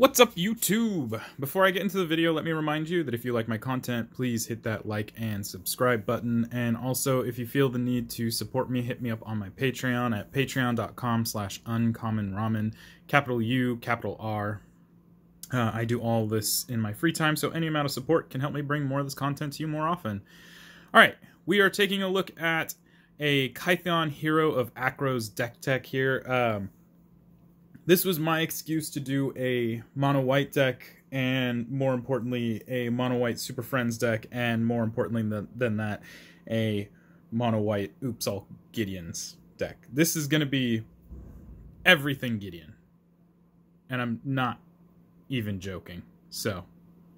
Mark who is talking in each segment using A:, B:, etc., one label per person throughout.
A: What's up YouTube? Before I get into the video, let me remind you that if you like my content, please hit that like and subscribe button. And also, if you feel the need to support me, hit me up on my Patreon at patreon.com slash uncommonramen, capital U, capital R. Uh, I do all this in my free time, so any amount of support can help me bring more of this content to you more often. All right, we are taking a look at a Kython Hero of Akros deck tech here. Um, this was my excuse to do a mono white deck and more importantly a mono white super friends deck and more importantly than, than that a mono white oops all Gideon's deck. This is going to be everything Gideon. And I'm not even joking. So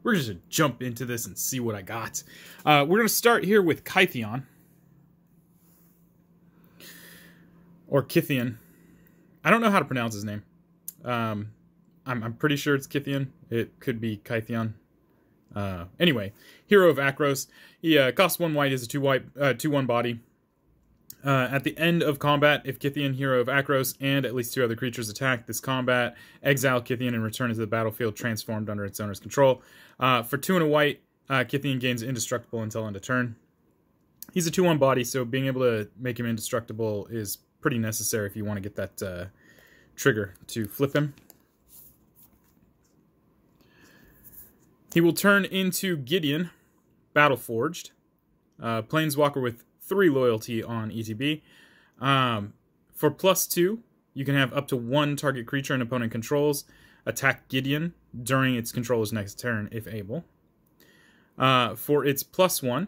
A: we're just gonna jump into this and see what I got. Uh, we're gonna start here with Kytheon. Or Kithian. I don't know how to pronounce his name. Um, I'm, I'm pretty sure it's Kithian. It could be Kythion. Uh, anyway, Hero of Akros. He uh, costs one white, is a two white, uh, two one body. Uh, at the end of combat, if Kithian Hero of Akros and at least two other creatures attack this combat, exile Kithian and return it to the battlefield transformed under its owner's control. Uh, for two and a white, uh, Kithian gains indestructible until end of turn. He's a 2 1 body, so being able to make him indestructible is pretty necessary if you want to get that uh, trigger to flip him. He will turn into Gideon, Battleforged, uh, Planeswalker with 3 loyalty on ETB. Um, for plus 2, you can have up to one target creature an opponent controls attack Gideon during its controller's next turn if able. Uh, for its plus 1,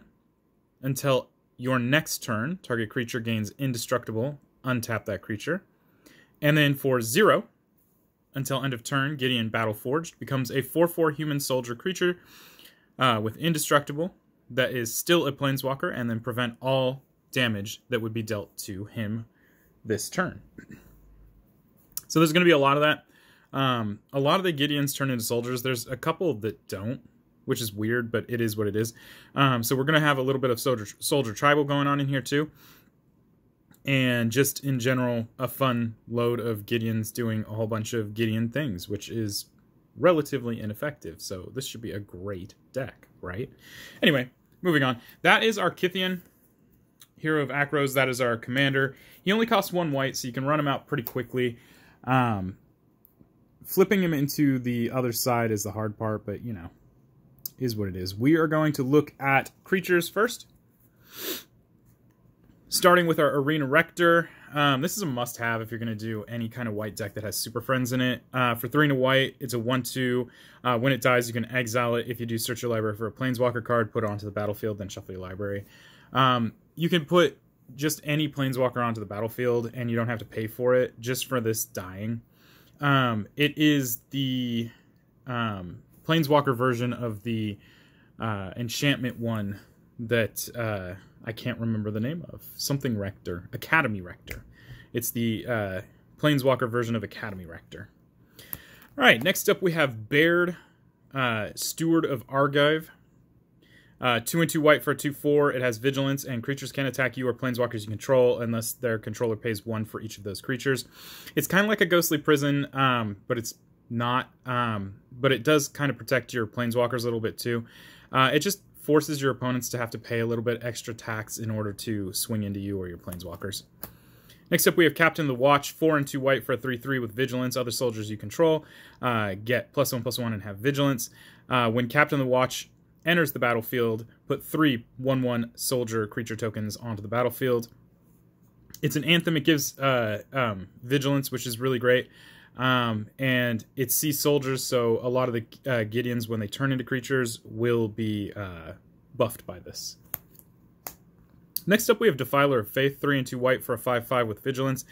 A: until your next turn, target creature gains indestructible, untap that creature. And then for 0, until end of turn, Gideon Battleforged becomes a 4-4 human soldier creature uh, with Indestructible that is still a Planeswalker and then prevent all damage that would be dealt to him this turn. So there's going to be a lot of that. Um, a lot of the Gideons turn into soldiers. There's a couple that don't, which is weird, but it is what it is. Um, so we're going to have a little bit of soldier, soldier tribal going on in here too and just in general, a fun load of Gideons doing a whole bunch of Gideon things, which is relatively ineffective. So this should be a great deck, right? Anyway, moving on. That is our Kithian, Hero of Akros. That is our commander. He only costs one white, so you can run him out pretty quickly. Um, flipping him into the other side is the hard part, but you know, is what it is. We are going to look at creatures first. Starting with our Arena Rector. Um, this is a must-have if you're going to do any kind of white deck that has Super Friends in it. Uh, for 3 and a white, it's a 1-2. Uh, when it dies, you can exile it. If you do search your library for a Planeswalker card, put it onto the battlefield, then shuffle your library. Um, you can put just any Planeswalker onto the battlefield, and you don't have to pay for it just for this dying. Um, it is the um, Planeswalker version of the uh, Enchantment one that uh, I can't remember the name of. Something Rector. Academy Rector. It's the uh, Planeswalker version of Academy Rector. All right, next up we have Baird, uh, Steward of Argive. Uh, two and two white for two four. It has vigilance, and creatures can attack you or planeswalkers you control unless their controller pays one for each of those creatures. It's kind of like a ghostly prison, um, but it's not. Um, but it does kind of protect your planeswalkers a little bit too. Uh, it just forces your opponents to have to pay a little bit extra tax in order to swing into you or your planeswalkers. Next up, we have Captain the Watch, 4 and 2 white for a 3 3 with Vigilance. Other soldiers you control uh, get plus 1 plus 1 and have Vigilance. Uh, when Captain the Watch enters the battlefield, put 3 1 1 soldier creature tokens onto the battlefield. It's an anthem, it gives uh, um, Vigilance, which is really great. Um, and it sees soldiers, so a lot of the uh, Gideons, when they turn into creatures, will be uh, buffed by this. Next up, we have Defiler of Faith, 3 and 2 white for a 5 5 with Vigilance.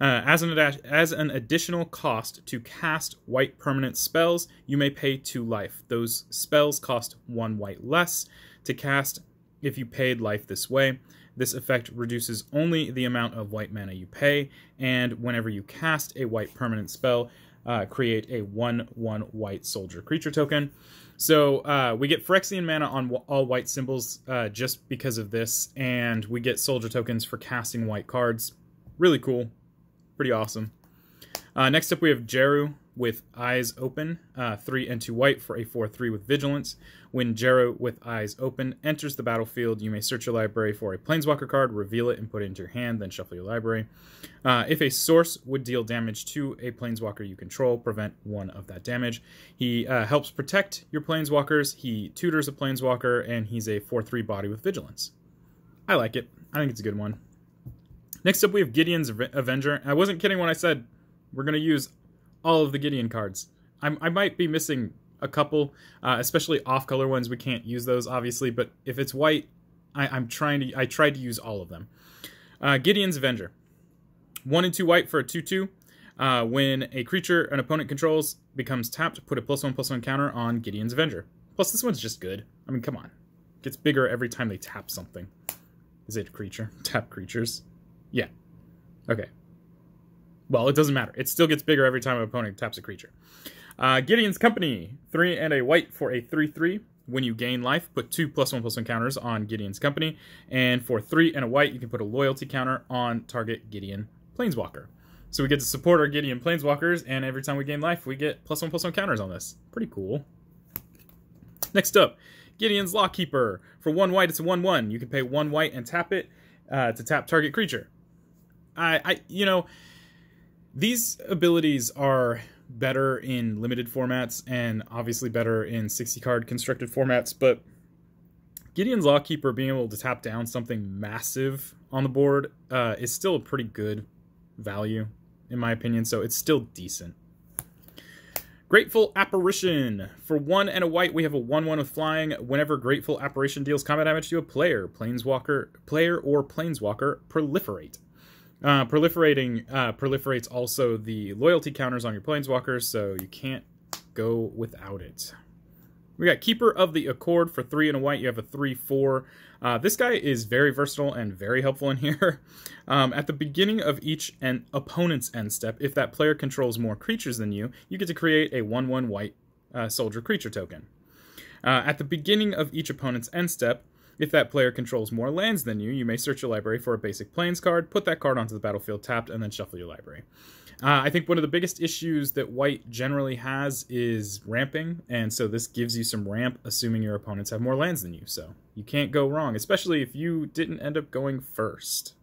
A: Uh, as, an ad- as an additional cost to cast white permanent spells, you may pay 2 life. Those spells cost 1 white less to cast if you paid life this way. This effect reduces only the amount of white mana you pay, and whenever you cast a white permanent spell, uh, create a 1-1 white soldier creature token. So uh, we get Phyrexian mana on all white symbols uh, just because of this, and we get soldier tokens for casting white cards. Really cool. Pretty awesome. Uh, next up, we have Djeru with eyes open, uh, three two white for a 4 3 with vigilance. When Djeru with eyes open enters the battlefield, you may search your library for a planeswalker card, reveal it, and put it into your hand, then shuffle your library. Uh, if a source would deal damage to a planeswalker you control, prevent one of that damage. He uh, helps protect your planeswalkers, he tutors a planeswalker, and he's a 4 3 body with vigilance. I like it. I think it's a good one. Next up, we have Gideon's Avenger. I wasn't kidding when I said we're going to use all of the Gideon cards. I'm, i might be missing a couple, uh, especially off-color ones. We can't use those, obviously, but if it's white, I, am trying to. I tried to use all of them. Uh, Gideon's Avenger, one and two white for a two-two. Uh, when a creature an opponent controls becomes tapped, put a plus one plus one counter on Gideon's Avenger. Plus, this one's just good. I mean, come on, it gets bigger every time they tap something. Is it a creature? Tap creatures. Yeah. Okay. Well, it doesn't matter. It still gets bigger every time an opponent taps a creature. Uh, Gideon's Company, 3 and a white for a 3-3. When you gain life, put two plus one plus one counters on Gideon's Company. And for three and a white, you can put a loyalty counter on target Gideon Planeswalker. So we get to support our Gideon Planeswalkers, and every time we gain life, we get plus one plus one counters on this. Pretty cool. Next up, Gideon's Lawkeeper. For one white, it's a one one. You can pay one white and tap it uh, to tap target creature. I, I, you know, these abilities are better in limited formats and obviously better in 60 card constructed formats, but Gideon's Lawkeeper being able to tap down something massive on the board uh, is still a pretty good value, in my opinion, so it's still decent. Grateful Apparition. For one and a white, we have a 1-1 with flying. Whenever Grateful Apparition deals combat damage to a player, planeswalker, player or planeswalker proliferate. Uh, proliferating uh, proliferates also the loyalty counters on your planeswalkers, so you can't go without it. We got Keeper of the Accord for three and a white. You have a three four. Uh, this guy is very versatile and very helpful in here. Um, at the beginning of each and opponent's end step, if that player controls more creatures than you, you get to create a one one white uh, soldier creature token. Uh, at the beginning of each opponent's end step, if that player controls more lands than you, you may search your library for a basic plains card, put that card onto the battlefield tapped, and then shuffle your library. Uh, I think one of the biggest issues that white generally has is ramping, and so this gives you some ramp, assuming your opponents have more lands than you. So you can't go wrong, especially if you didn't end up going first.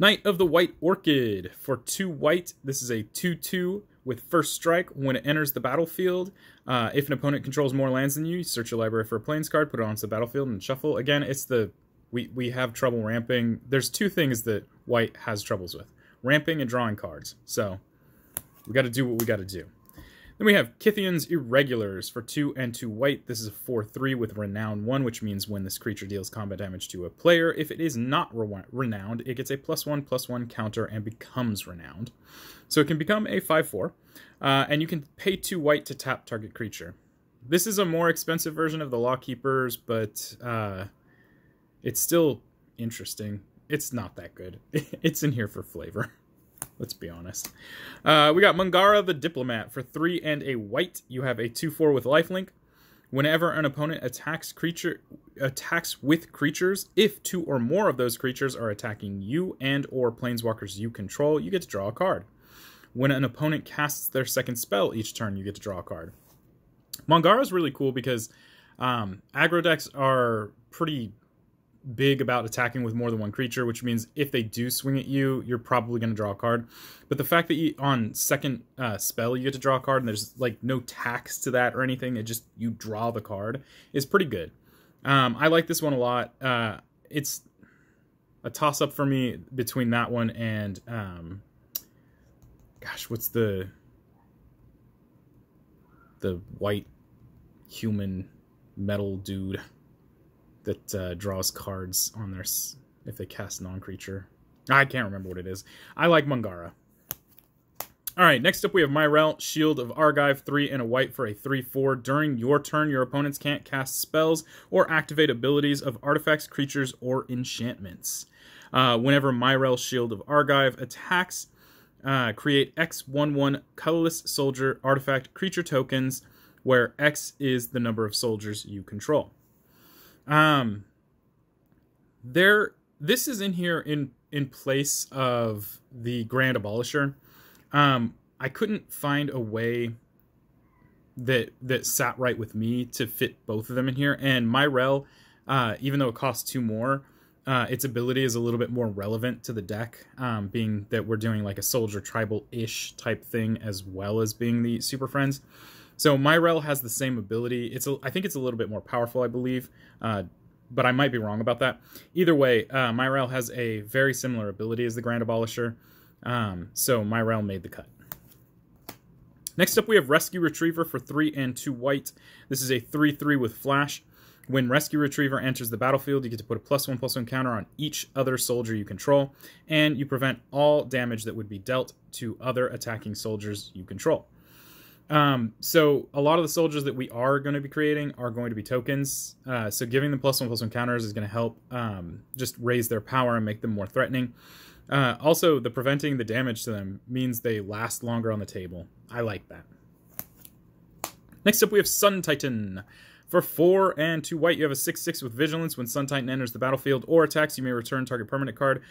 A: Knight of the White Orchid. For two white, this is a 2 2 with First Strike, when it enters the battlefield, uh, if an opponent controls more lands than you, you search your library for a plains card, put it onto the battlefield, and shuffle. Again, it's the we we have trouble ramping. There's two things that White has troubles with: ramping and drawing cards. So we got to do what we got to do. Then we have Kithian's Irregulars. For 2 and 2 white, this is a 4-3 with Renown 1, which means when this creature deals combat damage to a player, if it is not re renowned, it gets a plus 1, plus 1 counter and becomes renowned. So it can become a 5-4, uh, and you can pay 2 white to tap target creature. This is a more expensive version of the Lawkeepers, but uh, it's still interesting. It's not that good. it's in here for flavor. Let's be honest. Uh, we got Mangara the Diplomat. For three and a white, you have a 2-4 with lifelink. Whenever an opponent attacks creature attacks with creatures, if two or more of those creatures are attacking you and or planeswalkers you control, you get to draw a card. When an opponent casts their second spell each turn, you get to draw a card. Mangara is really cool because um, aggro decks are pretty big about attacking with more than one creature, which means if they do swing at you, you're probably going to draw a card. But the fact that you, on second uh, spell you get to draw a card and there's like no tax to that or anything, it just you draw the card is pretty good. Um, I like this one a lot. Uh, it's a toss up for me between that one and um, gosh, what's the the white human metal dude? that uh, draws cards on their if they cast non-creature. I can't remember what it is. I like Mangara. All right, next up we have Myrel, Shield of Argive, 3 and a white for a 3-4. During your turn, your opponents can't cast spells or activate abilities of artifacts, creatures, or enchantments. Uh, whenever Myrel, Shield of Argive attacks, uh, create X11 colorless soldier artifact creature tokens, where X is the number of soldiers you control. Um, there, this is in here in in place of the Grand Abolisher. Um, I couldn't find a way that that sat right with me to fit both of them in here. And Myrel, uh, even though it costs two more, uh, its ability is a little bit more relevant to the deck, um, being that we're doing like a soldier tribal ish type thing as well as being the super friends. So Myrel has the same ability. It's a, I think it's a little bit more powerful, I believe, uh, but I might be wrong about that. Either way, uh, Myrel has a very similar ability as the Grand Abolisher, um, so Myrel made the cut. Next up, we have Rescue Retriever for 3 and 2 white. This is a 3-3 with Flash. When Rescue Retriever enters the battlefield, you get to put a plus one plus one counter on each other soldier you control, and you prevent all damage that would be dealt to other attacking soldiers you control. Um, so a lot of the soldiers that we are going to be creating are going to be tokens. Uh, so giving them plus one plus one counters is going to help um, just raise their power and make them more threatening. Uh, also, the preventing the damage to them means they last longer on the table. I like that. Next up, we have Sun Titan. For 4 and 2 white, you have a 6-6 with Vigilance. When Sun Titan enters the battlefield or attacks, you may return target permanent card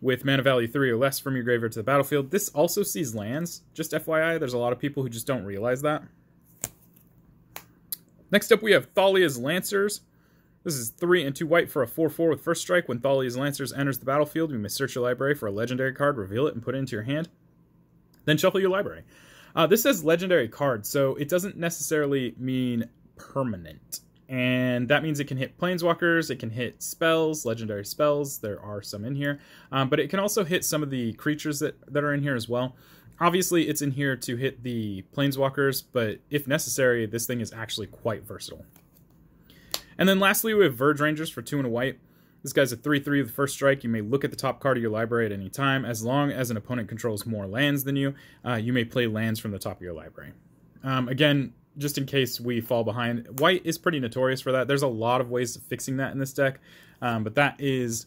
A: with mana value 3 or less from your graveyard to the battlefield. This also sees lands. Just FYI, there's a lot of people who just don't realize that. Next up, we have Thalia's Lancers. This is 3 and 2 white for a 4-4 with first strike. When Thalia's Lancers enters the battlefield, you may search your library for a legendary card, reveal it, and put it into your hand. Then shuffle your library. Uh, this says legendary card, so it doesn't necessarily mean permanent and that means it can hit planeswalkers, it can hit spells, legendary spells. There are some in here, um, but it can also hit some of the creatures that, that are in here as well. Obviously, it's in here to hit the planeswalkers, but if necessary, this thing is actually quite versatile. And then lastly, we have Verge Rangers for two and a white. This guy's a 3 3 with first strike. You may look at the top card of your library at any time. As long as an opponent controls more lands than you, uh, you may play lands from the top of your library. Um, again, just in case we fall behind. White is pretty notorious for that. There's a lot of ways of fixing that in this deck, um, but that is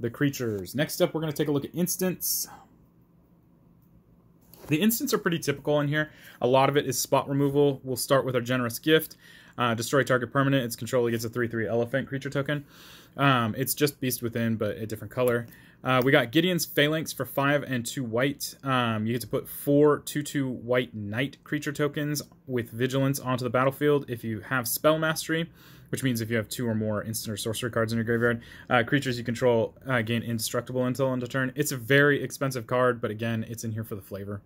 A: the creatures. Next up, we're going to take a look at instants. The instants are pretty typical in here. A lot of it is spot removal. We'll start with our Generous Gift. Uh, destroy target permanent. Its controller gets a 3-3 elephant creature token. Um, it's just Beast Within, but a different color. Uh, we got Gideon's Phalanx for 5 and 2 white. Um, you get to put 4 2 2 white knight creature tokens with vigilance onto the battlefield if you have spell mastery, which means if you have two or more instant or sorcery cards in your graveyard. Uh, creatures you control uh, gain indestructible until end of turn. It's a very expensive card, but again, it's in here for the flavor.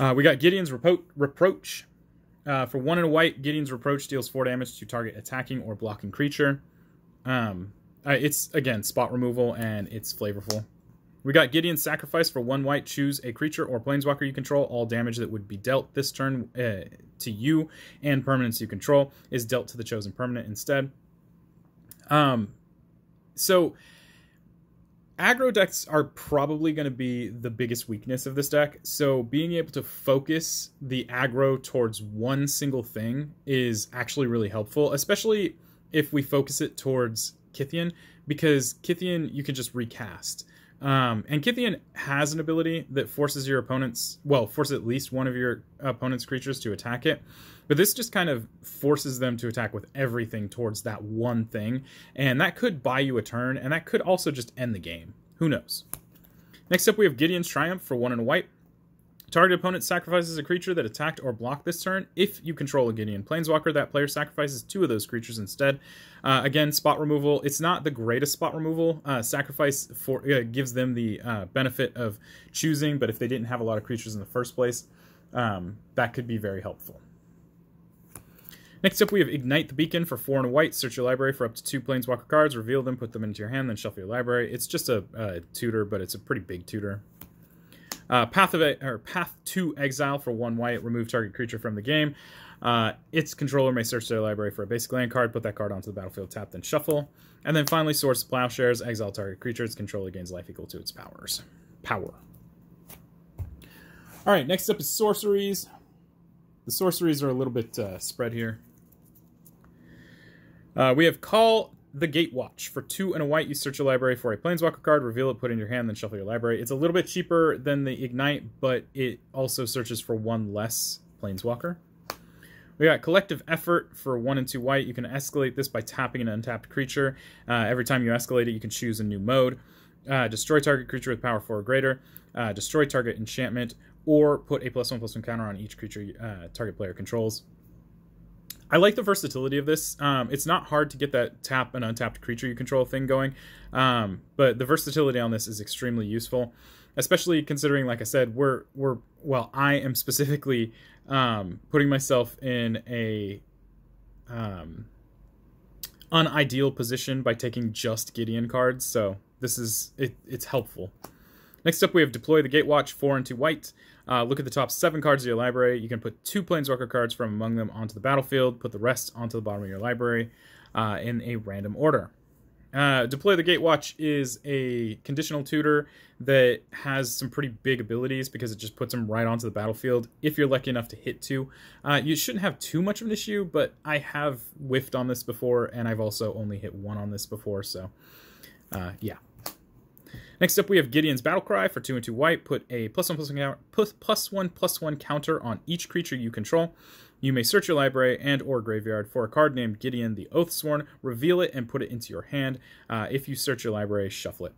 A: Uh, we got Gideon's Repro Reproach. Uh, for 1 and a white, Gideon's Reproach deals 4 damage to target attacking or blocking creature. Um, it's, again, spot removal, and it's flavorful. We got Gideon's Sacrifice for one white. Choose a creature or planeswalker you control. All damage that would be dealt this turn uh, to you and permanents you control is dealt to the chosen permanent instead. Um, so aggro decks are probably going to be the biggest weakness of this deck. So being able to focus the aggro towards one single thing is actually really helpful, especially if we focus it towards Kithian, because Kithian you can just recast. Um, and Kithian has an ability that forces your opponents, well, forces at least one of your opponent's creatures to attack it. But this just kind of forces them to attack with everything towards that one thing. And that could buy you a turn, and that could also just end the game. Who knows? Next up, we have Gideon's Triumph for one and a white. Target opponent sacrifices a creature that attacked or blocked this turn. If you control a Gideon Planeswalker, that player sacrifices two of those creatures instead. Uh, again, spot removal. It's not the greatest spot removal. Uh, sacrifice for uh, gives them the uh, benefit of choosing, but if they didn't have a lot of creatures in the first place, um, that could be very helpful. Next up, we have Ignite the Beacon for four and a white. Search your library for up to two Planeswalker cards, reveal them, put them into your hand, then shuffle your library. It's just a, a uh, tutor, but it's a pretty big tutor. Uh, Path of or Path to Exile for one white. Remove target creature from the game. Uh, its controller may search their library for a basic land card, put that card onto the battlefield, tap, then shuffle. And then finally, source plowshares, exile target creature. Its controller gains life equal to its powers. Power. All right, next up is sorceries. The sorceries are a little bit uh, spread here. Uh, we have Call the Gatewatch. For two and a white, you search your library for a Planeswalker card, reveal it, put it in your hand, then shuffle your library. It's a little bit cheaper than the Ignite, but it also searches for one less Planeswalker. We got Collective Effort for one and two white. You can escalate this by tapping an untapped creature. Uh, every time you escalate it, you can choose a new mode. Uh, destroy target creature with power four or greater. Uh, destroy target enchantment, or put a plus one plus one counter on each creature uh, target player controls. I like the versatility of this. Um, it's not hard to get that tap and untapped creature you control thing going, um, but the versatility on this is extremely useful, especially considering, like I said, we're we're well, I am specifically um, putting myself in a um, unideal position by taking just Gideon cards. So this is it, it's helpful. Next up, we have deploy the Gatewatch four into white. Uh, look at the top seven cards of your library. You can put two Planeswalker cards from among them onto the battlefield. Put the rest onto the bottom of your library uh, in a random order. Uh, Deploy the Gatewatch is a conditional tutor that has some pretty big abilities because it just puts them right onto the battlefield if you're lucky enough to hit two. Uh, you shouldn't have too much of an issue, but I have whiffed on this before, and I've also only hit one on this before, so uh, yeah. Next up, we have Gideon's Battle Cry for 2 and 2 white. Put a plus 1 plus 1, plus one, plus one counter on each creature you control. You may search your library and or graveyard for a card named Gideon the Oathsworn, reveal it, and put it into your hand. Uh, if you search your library, shuffle it.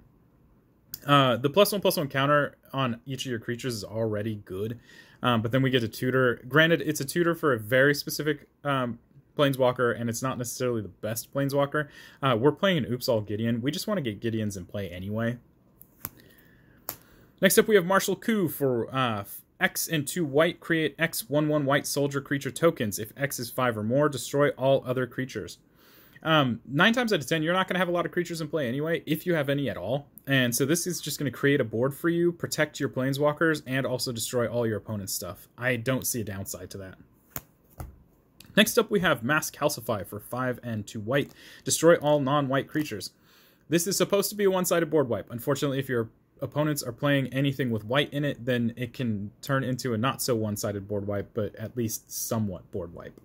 A: Uh, the plus one plus one counter on each of your creatures is already good, um, but then we get a tutor. Granted, it's a tutor for a very specific um, planeswalker, and it's not necessarily the best planeswalker. Uh, we're playing an Oops All Gideon. We just want to get Gideons in play anyway. Next up, we have Martial Coup for uh, X and 2 white. Create x one one white soldier creature tokens. If X is 5 or more, destroy all other creatures. Um, nine times out of ten, you're not going to have a lot of creatures in play anyway, if you have any at all. And so this is just going to create a board for you, protect your planeswalkers, and also destroy all your opponent's stuff. I don't see a downside to that. Next up, we have Mass Calcify for 5 and 2 white. Destroy all non-white creatures. This is supposed to be a one-sided board wipe. Unfortunately, if you're opponents are playing anything with white in it, then it can turn into a not so one-sided board wipe, but at least somewhat board wipe.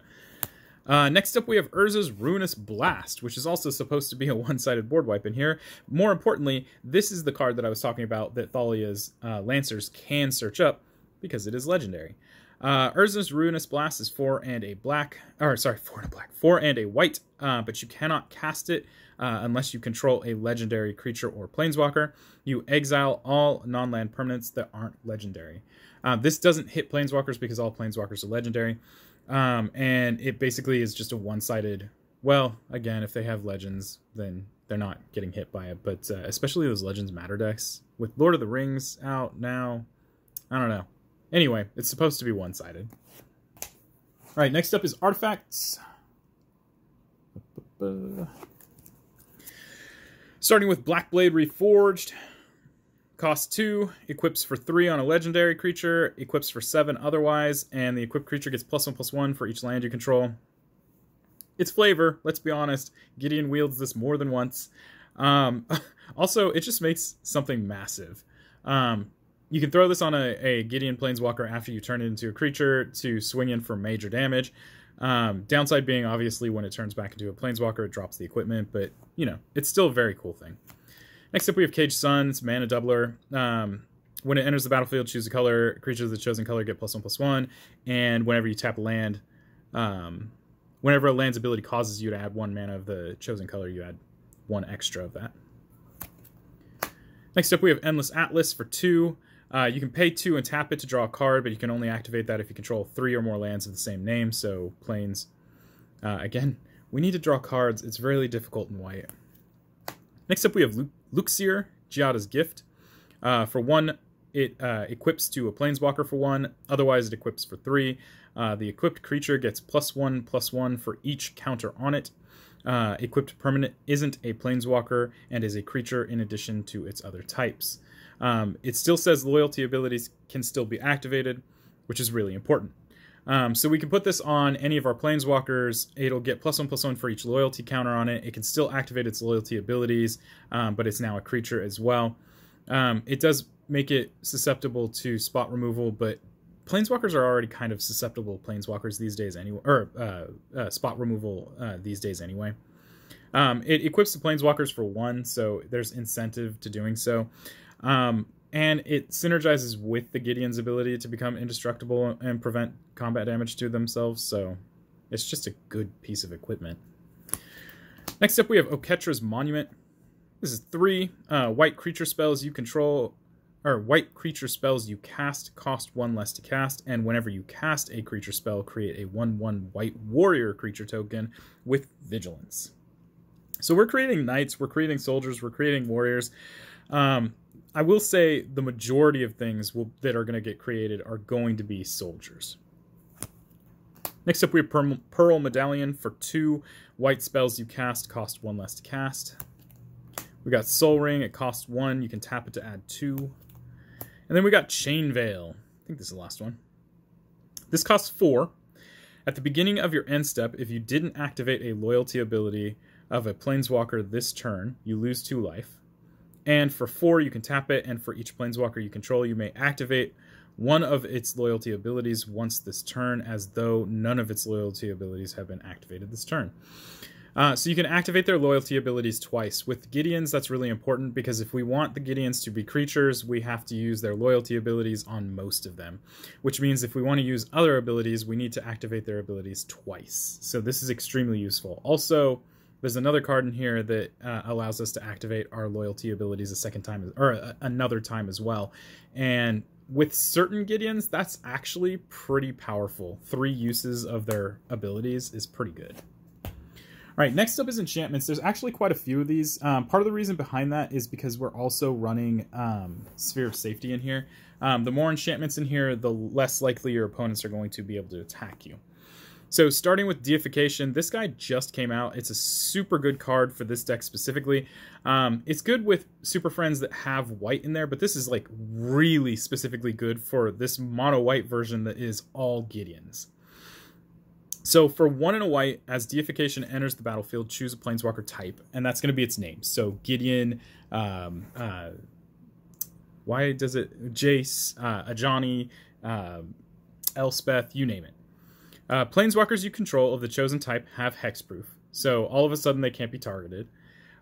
A: Uh, next up, we have Urza's Ruinous Blast, which is also supposed to be a one-sided board wipe in here. More importantly, this is the card that I was talking about that Thalia's uh, Lancers can search up because it is legendary. Uh, Urza's Ruinous Blast is four and a black, or sorry, four and a black, four and a white, uh, but you cannot cast it uh, unless you control a legendary creature or planeswalker. You exile all non land permanents that aren't legendary. Uh, this doesn't hit planeswalkers because all planeswalkers are legendary. Um, and it basically is just a one sided, well, again, if they have legends, then they're not getting hit by it. But uh, especially those Legends Matter decks. With Lord of the Rings out now, I don't know Anyway, it's supposed to be one-sided. All right, next up is artifacts. Starting with Blackblade Reforged. Cost 2, equips for 3 on a legendary creature, equips for 7 otherwise, and the equipped creature gets plus 1 plus 1 for each land you control. Its flavor, let's be honest, Gideon wields this more than once. Um, also, it just makes something massive. Um, you can throw this on a, a Gideon Planeswalker after you turn it into a creature to swing in for major damage. Um, downside being obviously when it turns back into a Planeswalker, it drops the equipment, but you know, it's still a very cool thing. Next up, we have Caged Sun. It's mana doubler. Um, when it enters the battlefield, choose a color. Creatures of the chosen color get plus one plus one. And whenever you tap land, um, whenever a land's ability causes you to add one mana of the chosen color, you add one extra of that. Next up, we have Endless Atlas for two. Uh, you can pay two and tap it to draw a card, but you can only activate that if you control three or more lands of the same name, so plains. Uh, again, we need to draw cards. It's really difficult in white. Next up, we have Lu Luxior, Giada's Gift. Uh, for one, it uh, equips to a Planeswalker for one. Otherwise, it equips for three. Uh, the equipped creature gets plus one, plus one for each counter on it. Uh, equipped permanent isn't a Planeswalker and is a creature in addition to its other types. Um, it still says loyalty abilities can still be activated, which is really important. Um, so we can put this on any of our planeswalkers. It'll get plus one plus one for each loyalty counter on it. It can still activate its loyalty abilities, um, but it's now a creature as well. Um, it does make it susceptible to spot removal, but planeswalkers are already kind of susceptible planeswalkers these days anyway, or uh, uh, spot removal uh, these days anyway. Um, it equips the planeswalkers for one, so there's incentive to doing so. Um, and it synergizes with the Gideon's ability to become indestructible and prevent combat damage to themselves, so it's just a good piece of equipment. Next up, we have Oketra's Monument. This is three uh, white creature spells you control, or white creature spells you cast cost one less to cast, and whenever you cast a creature spell, create a 1 1 white warrior creature token with vigilance. So we're creating knights, we're creating soldiers, we're creating warriors. Um, I will say the majority of things will, that are going to get created are going to be soldiers. Next up, we have Pearl Medallion for two white spells you cast, cost one less to cast. We got Sol Ring, it costs one, you can tap it to add two. And then we got Chain Veil. I think this is the last one. This costs four. At the beginning of your end step, if you didn't activate a loyalty ability of a planeswalker this turn, you lose two life. And for four, you can tap it, and for each planeswalker you control, you may activate one of its loyalty abilities once this turn, as though none of its loyalty abilities have been activated this turn. Uh, so you can activate their loyalty abilities twice. With Gideons, that's really important because if we want the Gideons to be creatures, we have to use their loyalty abilities on most of them, which means if we want to use other abilities, we need to activate their abilities twice. So this is extremely useful. Also, there's another card in here that uh, allows us to activate our loyalty abilities a second time or a, another time as well. And with certain Gideons, that's actually pretty powerful. Three uses of their abilities is pretty good. All right, next up is enchantments. There's actually quite a few of these. Um, part of the reason behind that is because we're also running um, Sphere of Safety in here. Um, the more enchantments in here, the less likely your opponents are going to be able to attack you. So starting with Deification, this guy just came out. It's a super good card for this deck specifically. Um, it's good with Super Friends that have white in there, but this is like really specifically good for this mono white version that is all Gideons. So for one and a white, as deification enters the battlefield, choose a planeswalker type, and that's going to be its name. So Gideon, um, uh, why does it Jace, uh, Ajani, uh, Elspeth, you name it. Uh, planeswalkers you control of the chosen type have hexproof, so all of a sudden they can't be targeted.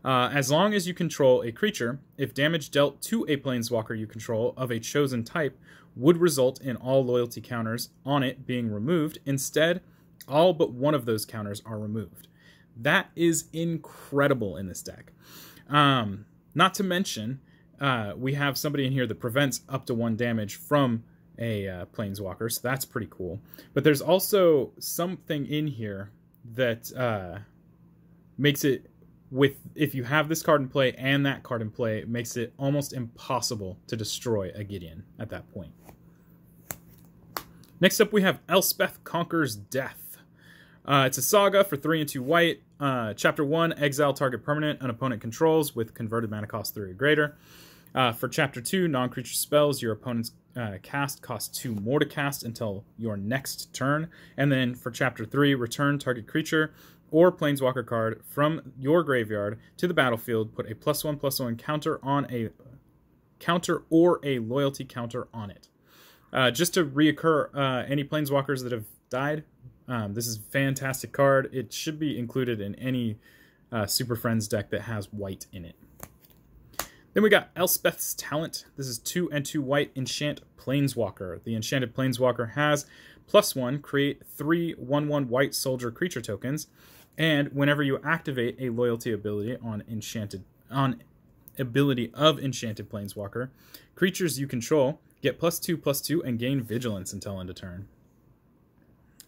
A: Uh, as long as you control a creature, if damage dealt to a planeswalker you control of a chosen type would result in all loyalty counters on it being removed, instead, all but one of those counters are removed. That is incredible in this deck. Um, not to mention, uh, we have somebody in here that prevents up to one damage from a uh, planeswalker, so that's pretty cool. But there's also something in here that uh, makes it with if you have this card in play and that card in play, it makes it almost impossible to destroy a Gideon at that point. Next up, we have Elspeth Conquers Death. Uh, it's a saga for three and two white. Uh, chapter one: Exile target permanent an opponent controls with converted mana cost three or greater. Uh, for chapter two, non-creature spells your opponent's uh, cast costs two more to cast until your next turn. And then for chapter three, return target creature or planeswalker card from your graveyard to the battlefield. Put a plus one plus one counter on a counter or a loyalty counter on it. Uh, just to reoccur uh, any planeswalkers that have died. Um, this is fantastic card. It should be included in any uh, Super Friends deck that has white in it. Then we got Elspeth's Talent. This is 2 and 2 white Enchant Planeswalker. The Enchanted Planeswalker has plus 1, create three one one white soldier creature tokens, and whenever you activate a loyalty ability on Enchanted on ability of Enchanted Planeswalker, creatures you control get plus 2 plus 2 and gain vigilance until end of turn.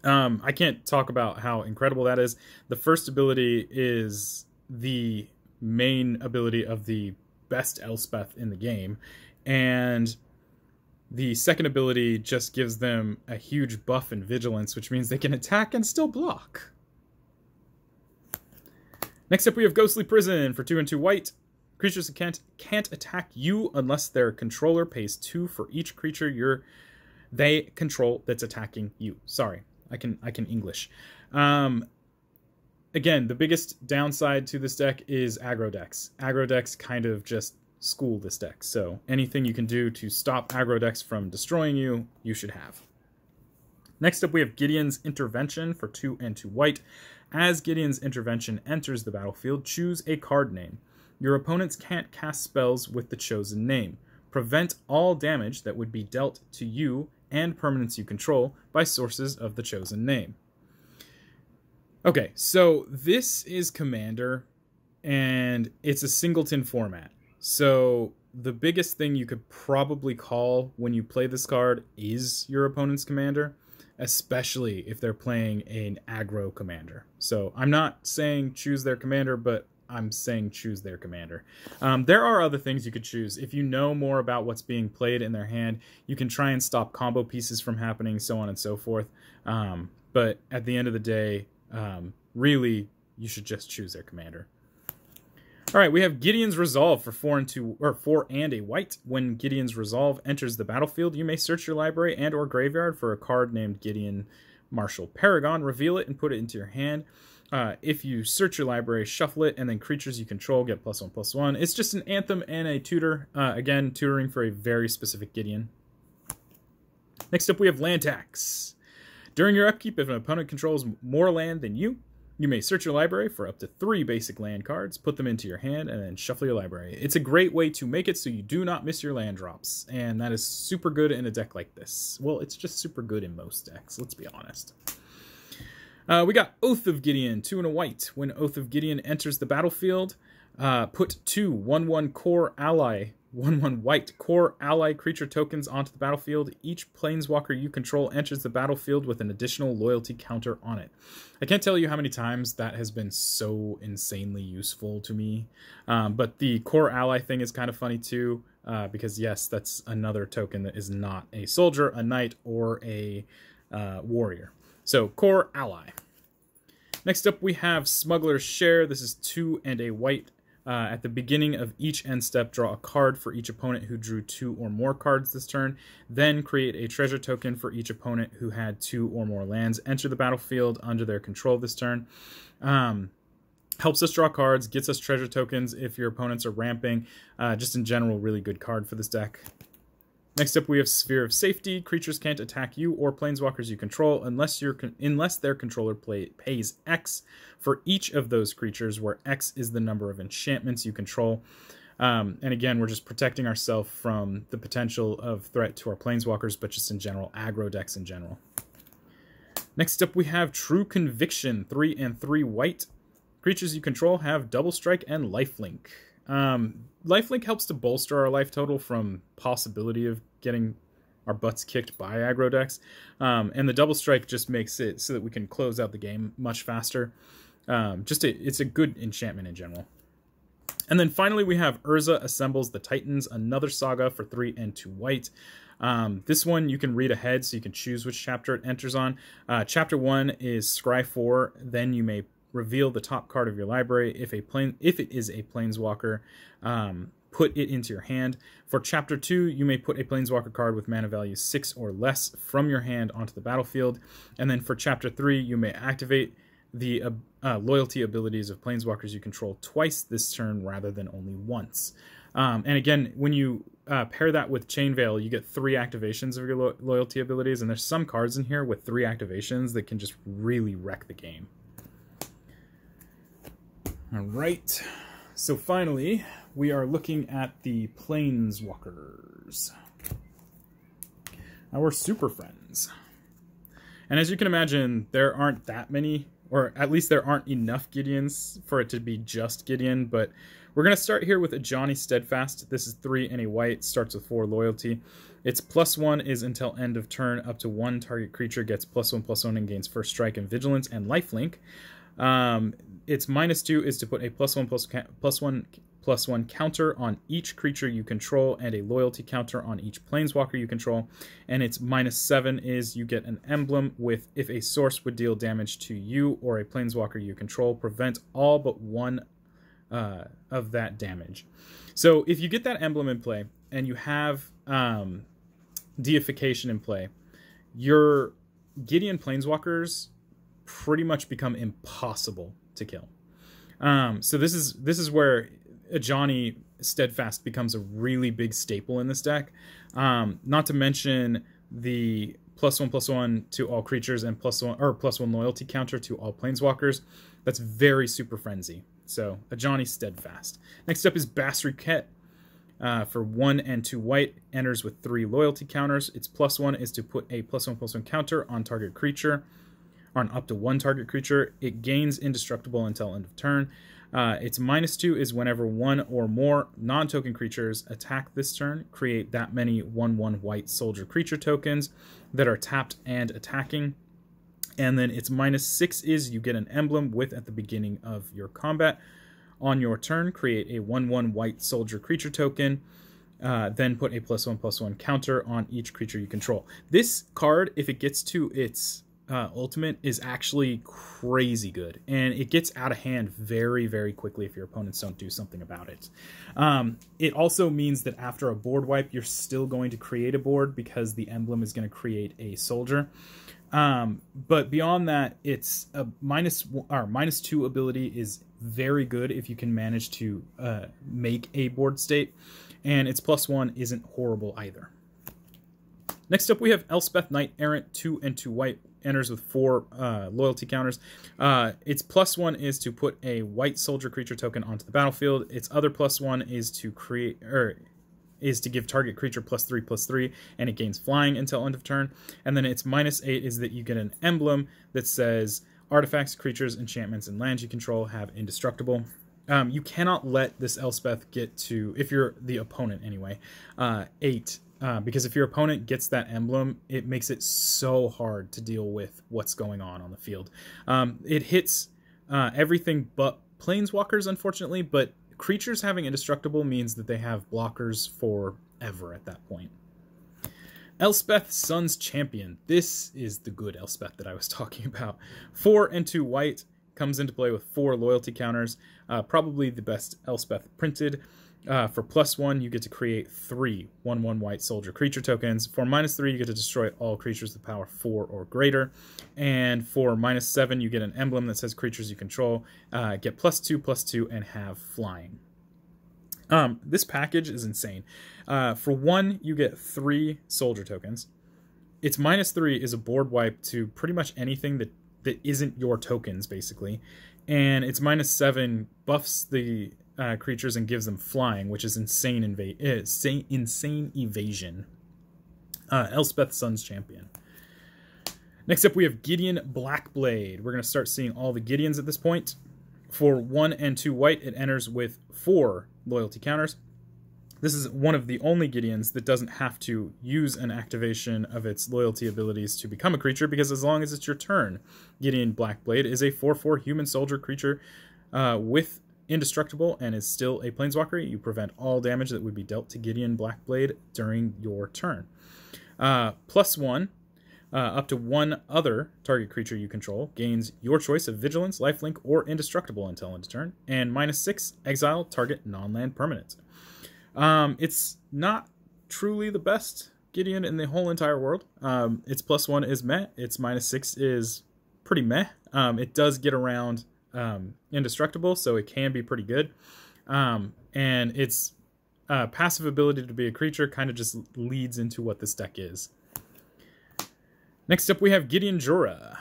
A: Um, I can't talk about how incredible that is. The first ability is the main ability of the best Elspeth in the game. And the second ability just gives them a huge buff in vigilance, which means they can attack and still block. Next up, we have Ghostly Prison for 2 and 2 white. Creatures can't, can't attack you unless their controller pays 2 for each creature you're, they control that's attacking you. Sorry, I can I can English. Um, again, the biggest downside to this deck is aggro decks. Aggro decks kind of just school this deck, so anything you can do to stop aggro decks from destroying you, you should have. Next up, we have Gideon's Intervention for 2 and 2 white. As Gideon's Intervention enters the battlefield, choose a card name. Your opponents can't cast spells with the chosen name. Prevent all damage that would be dealt to you and permanents you control by sources of the chosen name. Okay, so this is Commander, and it's a singleton format. So the biggest thing you could probably call when you play this card is your opponent's commander, especially if they're playing an aggro commander. So I'm not saying choose their commander, but I'm saying choose their commander. Um, there are other things you could choose. If you know more about what's being played in their hand, you can try and stop combo pieces from happening, so on and so forth. Um, but at the end of the day, um, really, you should just choose their commander. All right, we have Gideon's Resolve for four and two, or four and a white. When Gideon's Resolve enters the battlefield, you may search your library and or graveyard for a card named Gideon Martial Paragon. Reveal it and put it into your hand. Uh, if you search your library, shuffle it, and then creatures you control get plus one plus one. It's just an anthem and a tutor. Uh, again, tutoring for a very specific Gideon. Next up, we have Land Tax. During your upkeep, if an opponent controls more land than you, you may search your library for up to three basic land cards, put them into your hand, and then shuffle your library. It's a great way to make it so you do not miss your land drops, and that is super good in a deck like this. Well, it's just super good in most decks, let's be honest. Uh, we got Oath of Gideon, two and a white. When Oath of Gideon enters the battlefield, uh, put two 1 1 Kor Ally 1 1 white. Kor Ally creature tokens onto the battlefield. Each planeswalker you control enters the battlefield with an additional loyalty counter on it. I can't tell you how many times that has been so insanely useful to me. Um, but the Kor Ally thing is kind of funny too, uh, because yes, that's another token that is not a soldier, a knight, or a uh, warrior. So, Kor Ally. Next up, we have Smuggler's Share. This is two and a white uh, at the beginning of each end step, draw a card for each opponent who drew two or more cards this turn. Then create a treasure token for each opponent who had two or more lands. Enter the battlefield under their control this turn. Um, helps us draw cards, gets us treasure tokens if your opponents are ramping. Uh, just in general, really good card for this deck. Next up, we have Sphere of Safety. Creatures can't attack you or planeswalkers you control unless your unless their controller play, pays X for each of those creatures, where X is the number of enchantments you control. Um, and again, we're just protecting ourselves from the potential of threat to our planeswalkers, but just in general, aggro decks in general. Next up, we have True Conviction, 3 and 3 white. Creatures you control have Double Strike and Lifelink. Um, Lifelink helps to bolster our life total from possibility of getting our butts kicked by aggro decks. Um, and the double strike just makes it so that we can close out the game much faster. Um, just a, it's a good enchantment in general. And then finally, we have Urza Assembles the Titans, another saga for three and two white. Um, this one you can read ahead, so you can choose which chapter it enters on. Uh, chapter one is Scry 4, then you may reveal the top card of your library if a plane if it is a planeswalker. Um, put it into your hand. For chapter 2, you may put a planeswalker card with mana value 6 or less from your hand onto the battlefield. And then for chapter 3, you may activate the uh, uh, loyalty abilities of planeswalkers you control twice this turn rather than only once. Um, and again, when you uh, pair that with Chain Veil, you get three activations of your lo- loyalty abilities, and there's some cards in here with three activations that can just really wreck the game. All right, so finally, we are looking at the Planeswalkers. Our super friends. And as you can imagine, there aren't that many, or at least there aren't enough Gideons for it to be just Gideon, but we're going to start here with Ajani Steadfast. This is 3 and a white, starts with 4 loyalty. Its plus 1 is until end of turn, up to one target creature gets plus 1 plus 1 and gains first strike and vigilance and lifelink. Um, its minus two is to put a plus one plus plus one plus one counter on each creature you control and a loyalty counter on each planeswalker you control. And its minus seven is you get an emblem with if a source would deal damage to you or a planeswalker you control, prevent all but one uh, of that damage. So if you get that emblem in play and you have um, deification in play, your Gideon planeswalkers pretty much become impossible to kill. Um, so this is this is where Ajani Steadfast becomes a really big staple in this deck. Um, not to mention the plus one plus one to all creatures and plus one or plus one loyalty counter to all planeswalkers. That's very super frenzy. So Ajani Steadfast. Next up is Basri Ket. Uh, for one and two white, enters with three loyalty counters. Its plus one is to put a plus one plus one counter on target creature on up to one target creature. It gains indestructible until end of turn. Uh, its minus two is whenever one or more non token creatures attack this turn, create that many 1 1 white soldier creature tokens that are tapped and attacking. And then its minus six is you get an emblem with at the beginning of your combat. On your turn, create a 1 1 white soldier creature token. Uh, then put a plus one plus one counter on each creature you control. This card, if it gets to its uh, Ultimate is actually crazy good, and it gets out of hand very, very quickly if your opponents don't do something about it. Um, it also means that after a board wipe, you're still going to create a board because the emblem is going to create a soldier. Um, but beyond that, it's a minus or minus two ability is very good if you can manage to uh, make a board state, and its plus one isn't horrible either. Next up, we have Elspeth Knight Errant, two and two white enters with four uh, loyalty counters. Uh, its plus one is to put a white soldier creature token onto the battlefield. Its other plus one is to create or is to give target creature plus three plus three, and it gains flying until end of turn. And then its minus eight is that you get an emblem that says artifacts, creatures, enchantments, and lands you control have indestructible. Um, you cannot let this Elspeth get to, if you're the opponent anyway, uh, eight uh, because if your opponent gets that emblem, it makes it so hard to deal with what's going on on the field. Um, it hits uh, everything but planeswalkers, unfortunately, but creatures having indestructible means that they have blockers forever at that point. Elspeth, Sun's Champion. This is the good Elspeth that I was talking about. Four and two white comes into play with four loyalty counters uh, probably the best Elspeth printed. Uh, for plus one, you get to create three one-one white soldier creature tokens. For minus three, you get to destroy all creatures with power four or greater. And for minus seven, you get an emblem that says creatures you control uh, get plus two, plus two, and have flying. Um, this package is insane. Uh, for one, you get three soldier tokens. Its minus three is a board wipe to pretty much anything that that isn't your tokens, basically and its minus seven buffs the uh, creatures and gives them flying, which is insane eh, insane evasion. Uh, Elspeth Sun's champion. Next up, we have Gideon Blackblade. We're going to start seeing all the Gideons at this point. For one and two white, it enters with four loyalty counters. This is one of the only Gideons that doesn't have to use an activation of its loyalty abilities to become a creature, because as long as it's your turn, Gideon Blackblade is a 4-4 human soldier creature uh, with indestructible and is still a planeswalker. You prevent all damage that would be dealt to Gideon Blackblade during your turn. Uh, plus one, uh, up to one other target creature you control gains your choice of vigilance, lifelink, or indestructible until end of turn. And minus six, exile target non land permanent. Um, it's not truly the best Gideon in the whole entire world. Um, its plus one is meh. Its minus six is pretty meh. Um, it does get around um, indestructible, so it can be pretty good. Um, and its uh, passive ability to be a creature kind of just leads into what this deck is. Next up, we have Gideon Jura.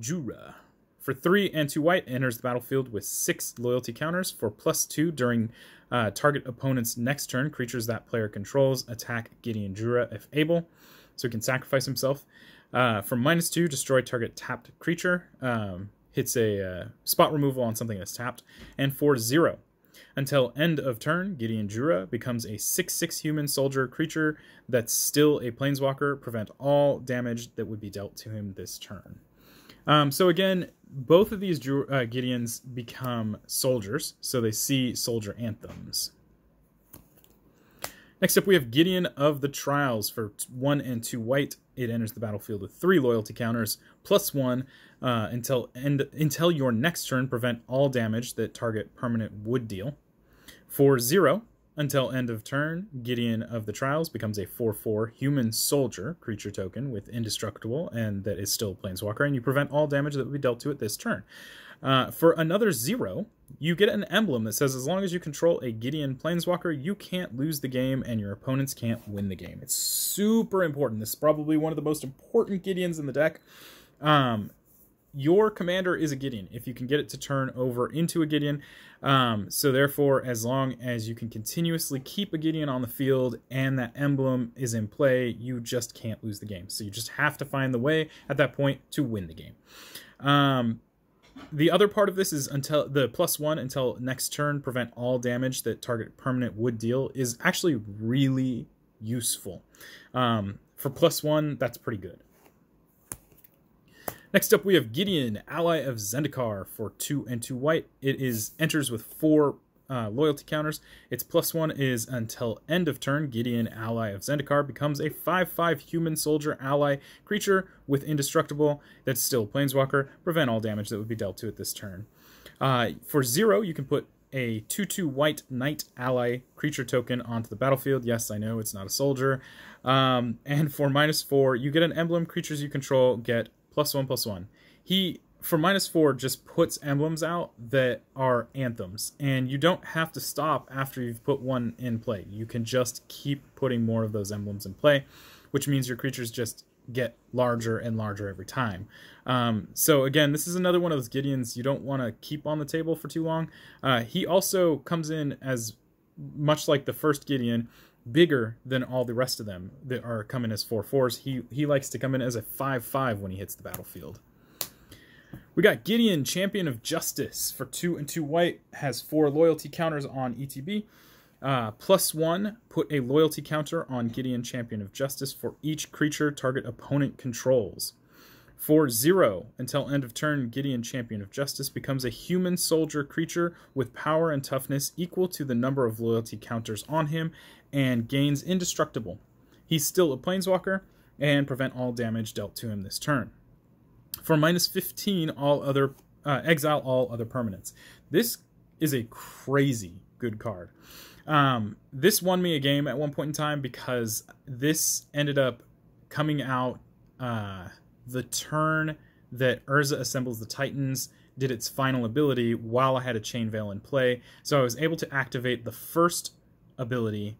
A: Jura. For three and two white, enters the battlefield with six loyalty counters for plus two during uh, target opponent's next turn. Creatures that player controls attack Gideon Jura if able, so he can sacrifice himself. Uh, for minus two, destroy target tapped creature. Um, hits a uh, spot removal on something that's tapped. And for zero, until end of turn, Gideon Jura becomes a 6 6 human soldier creature that's still a planeswalker. Prevent all damage that would be dealt to him this turn. Um, so again, both of these uh, Gideons become soldiers, so they see soldier anthems. Next up, we have Gideon of the Trials. For one and two white, it enters the battlefield with three loyalty counters, plus one uh, until end, until your next turn. Prevent all damage that target permanent would deal. For zero, until end of turn, Gideon of the Trials becomes a 4-4 human soldier creature token with indestructible and that is still Planeswalker, and you prevent all damage that would be dealt to it this turn. Uh, for another zero, you get an emblem that says as long as you control a Gideon Planeswalker, you can't lose the game and your opponents can't win the game. It's super important. This is probably one of the most important Gideons in the deck. Um, your commander is a Gideon if you can get it to turn over into a Gideon. Um, so therefore, as long as you can continuously keep a Gideon on the field and that emblem is in play, you just can't lose the game. So you just have to find the way at that point to win the game. Um, the other part of this is until the plus one until next turn prevent all damage that target permanent would deal is actually really useful. Um, for plus one, that's pretty good. Next up, we have Gideon, ally of Zendikar, for two and two white. It is enters with four uh, loyalty counters. Its plus one is until end of turn. Gideon, ally of Zendikar, becomes a 5-5 human soldier ally creature with indestructible that's still planeswalker. Prevent all damage that would be dealt to it this turn. Uh, for zero, you can put a 2-2 white knight ally creature token onto the battlefield. Yes, I know, it's not a soldier. Um, and for minus 4, you get an emblem. Creatures you control get plus one, plus one. He, for minus four, just puts emblems out that are anthems, and you don't have to stop after you've put one in play. You can just keep putting more of those emblems in play, which means your creatures just get larger and larger every time. Um, so again, this is another one of those Gideons you don't want to keep on the table for too long. Uh, he also comes in as much like the first Gideon, bigger than all the rest of them that are coming as four fours, He, he likes to come in as a 5-5 when he hits the battlefield. We got Gideon, Champion of Justice, for 2 and 2 white, has 4 loyalty counters on ETB. Uh, plus 1, put a loyalty counter on Gideon, Champion of Justice for each creature target opponent controls. For zero, until end of turn, Gideon, Champion of Justice, becomes a human soldier creature with power and toughness equal to the number of loyalty counters on him and gains indestructible. He's still a planeswalker and prevent all damage dealt to him this turn. For minus 15, all other uh, exile all other permanents. This is a crazy good card. Um, this won me a game at one point in time because this ended up coming out. Uh, the turn that Urza assembles the Titans did its final ability while I had a Chain Veil in play. So I was able to activate the first ability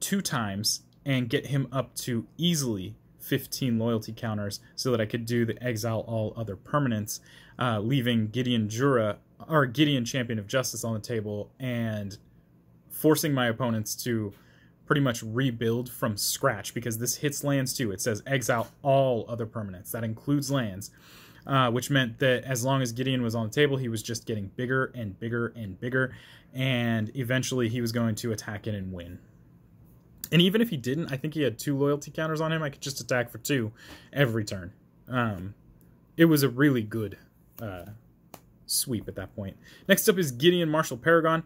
A: two times and get him up to easily 15 loyalty counters so that I could do the exile all other permanents, uh, leaving Gideon Jura or Gideon Champion of Justice on the table and forcing my opponents to pretty much rebuild from scratch because this hits lands too. It says exile all other permanents. That includes lands, uh, which meant that as long as Gideon was on the table, he was just getting bigger and bigger and bigger, and eventually he was going to attack it and win. And even if he didn't, I think he had two loyalty counters on him. I could just attack for two every turn. Um, it was a really good uh, sweep at that point. Next up is Gideon Martial Paragon.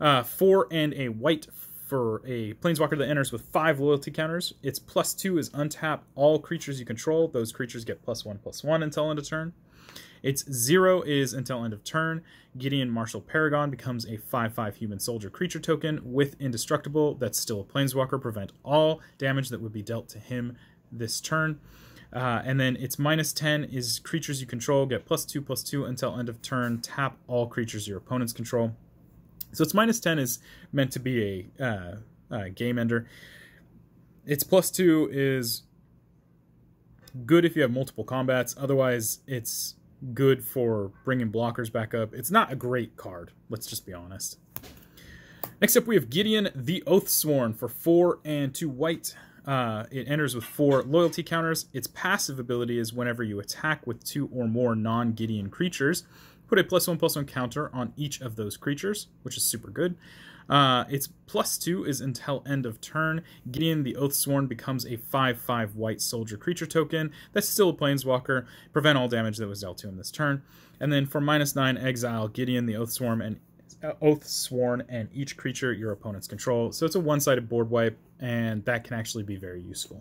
A: Uh, four and a white for a planeswalker that enters with five loyalty counters. Its plus two is untap all creatures you control. Those creatures get plus one, plus one until end of turn. Its zero is until end of turn. Gideon Martial Paragon becomes a 5 5 human soldier creature token with indestructible. That's still a planeswalker. Prevent all damage that would be dealt to him this turn. Uh, and then its minus 10 is creatures you control get plus 2 plus 2 until end of turn. Tap all creatures your opponents control. So it's minus 10 is meant to be a uh, game ender. Its plus 2 is good if you have multiple combats. Otherwise, it's good for bringing blockers back up. It's not a great card, let's just be honest. Next up, we have Gideon the Oathsworn for 4 and 2 white. Uh, it enters with 4 loyalty counters. Its passive ability is whenever you attack with 2 or more non-Gideon creatures, Put a plus one plus one counter on each of those creatures, which is super good. Uh, its plus two is until end of turn. Gideon the Oathsworn becomes a 5-5 white soldier creature token. That's still a planeswalker. Prevent all damage that was dealt to him this turn. And then for minus nine, exile Gideon the Oathsworn and uh, Oathsworn and each creature your opponents control. So it's a one-sided board wipe, and that can actually be very useful.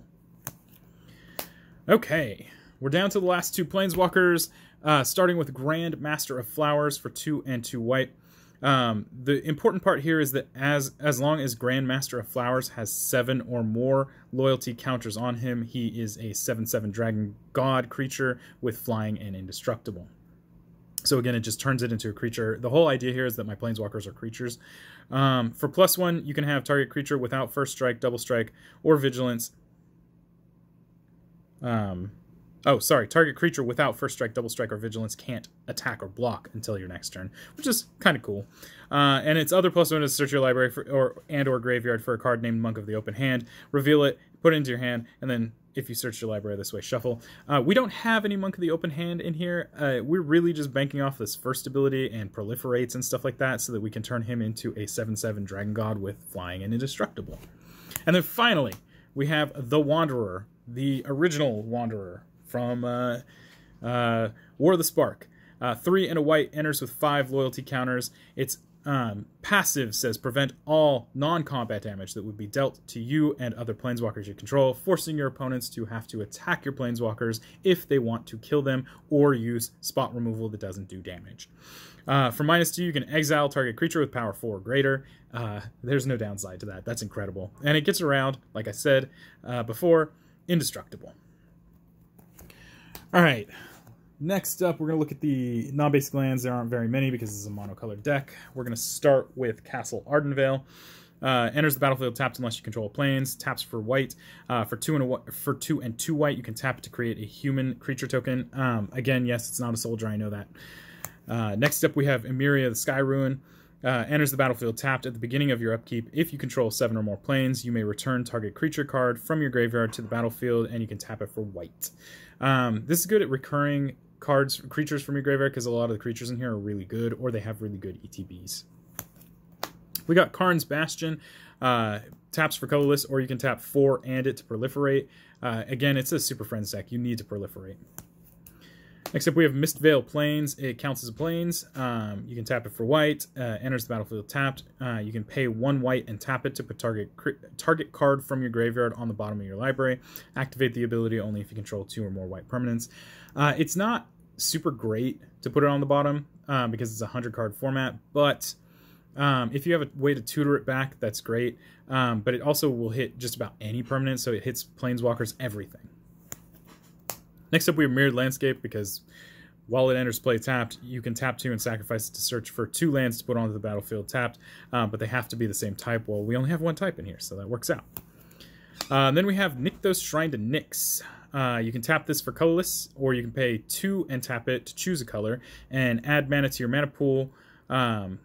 A: Okay, we're down to the last two planeswalkers. Uh, starting with Grand Master of Flowers for two and two white. Um, the important part here is that as as long as Grand Master of Flowers has seven or more loyalty counters on him, he is a seven seven dragon god creature with flying and indestructible. So again, it just turns it into a creature. The whole idea here is that my planeswalkers are creatures. Um, for plus one, you can have target creature without first strike, double strike, or vigilance. Um, Oh, sorry. Target creature without first strike, double strike, or vigilance can't attack or block until your next turn, which is kind of cool. Uh, and its other plus one is search your library for, or and or graveyard for a card named Monk of the Open Hand. Reveal it, put it into your hand, and then if you search your library this way, shuffle. Uh, we don't have any Monk of the Open Hand in here. Uh, we're really just banking off this first ability and proliferates and stuff like that so that we can turn him into a 7-7 Dragon God with flying and indestructible. And then finally, we have the Wanderer, the original Wanderer from uh, uh, War of the Spark. Uh, three and a white enters with five loyalty counters. Its um, passive says prevent all non combat damage that would be dealt to you and other planeswalkers you control, forcing your opponents to have to attack your planeswalkers if they want to kill them or use spot removal that doesn't do damage. Uh, for minus two, you can exile target creature with power four or greater. Uh, there's no downside to that. That's incredible. And it gets around, like I said uh, before, indestructible. All right, next up, we're going to look at the non-basic lands. There aren't very many because this is a monocolored deck. We're going to start with Castle Ardenvale. Uh, enters the battlefield tapped unless you control plains. Taps for white. Uh, for two and a, for two and two white, you can tap to create a human creature token. Um, again, yes, it's not a soldier. I know that. Uh, next up, we have Emeria the Sky Ruin uh, enters the battlefield tapped at the beginning of your upkeep. If you control seven or more plains, you may return target creature card from your graveyard to the battlefield, and you can tap it for white. Um, this is good at recurring cards, creatures from your graveyard, because a lot of the creatures in here are really good, or they have really good ETBs. We got Karn's Bastion, uh, taps for colorless, or you can tap four and it to proliferate. Uh, again, it's a Super Friends deck. You need to proliferate. Except we have Mistveil Plains. It counts as plains. Um, you can tap it for white. Uh, enters the battlefield tapped. Uh, you can pay one white and tap it to put target target card from your graveyard on the bottom of your library. Activate the ability only if you control two or more white permanents. Uh, it's not super great to put it on the bottom uh, because it's a 100 card format, but um, if you have a way to tutor it back, that's great. Um, but it also will hit just about any permanent, so it hits planeswalkers everything. Next up, we have Myriad Landscape because while it enters play tapped, you can tap two and sacrifice it to search for two lands to put onto the battlefield tapped, um, but they have to be the same type. Well, we only have one type in here, so that works out. Uh, then we have Nykthos Shrine to Nyx. Uh, you can tap this for colorless, or you can pay two and tap it to choose a color, and add mana to your mana pool. Um,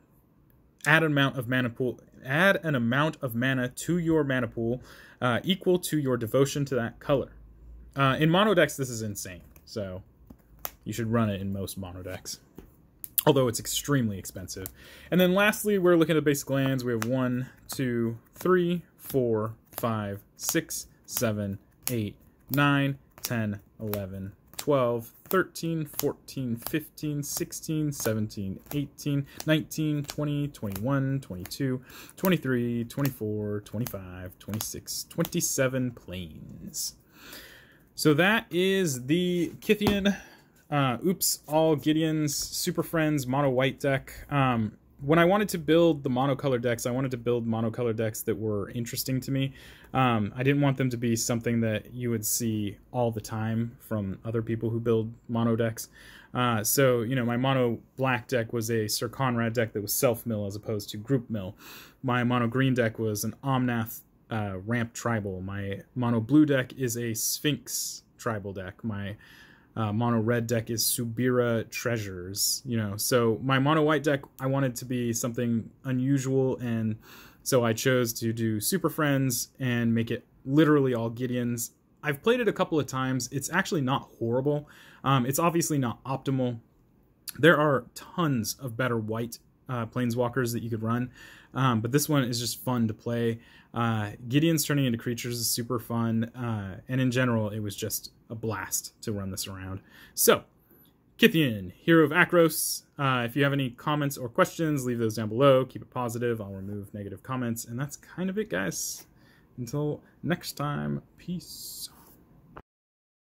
A: add an amount of mana pool. Add an amount of mana to your mana pool uh, equal to your devotion to that color. Uh, in mono decks, this is insane. So you should run it in most mono decks. Although it's extremely expensive. And then lastly, we're looking at basic lands. We have one, two, three, four, five, six, seven, eight, nine, ten, eleven, twelve, thirteen, fourteen, fifteen, sixteen, seventeen, eighteen, nineteen, twenty, twenty-one, twenty-two, twenty-three, twenty-four, twenty-five, twenty-six, twenty-seven plains. So that is the Kytheon, uh, oops, all Gideons, Super Friends, mono white deck. Um, when I wanted to build the monocolor decks, I wanted to build monocolor decks that were interesting to me. Um, I didn't want them to be something that you would see all the time from other people who build mono decks. Uh, so, you know, my mono black deck was a Syr Konrad deck that was self mill as opposed to group mill. My mono green deck was an Omnath uh, ramp tribal. My mono blue deck is a Sphinx tribal deck. My uh, mono red deck is Subira Treasures. You know, so my mono white deck I wanted to be something unusual, and so I chose to do Super Friends and make it literally all Gideons. I've played it a couple of times. It's actually not horrible. Um, it's obviously not optimal. There are tons of better white uh, planeswalkers that you could run, um, but this one is just fun to play. Uh, Gideon's turning into creatures is super fun, uh, and in general, it was just a blast to run this around. So, Kytheon, hero of Akros. Uh, if you have any comments or questions, leave those down below. Keep it positive. I'll remove negative comments. And that's kind of it, guys. Until next time, peace.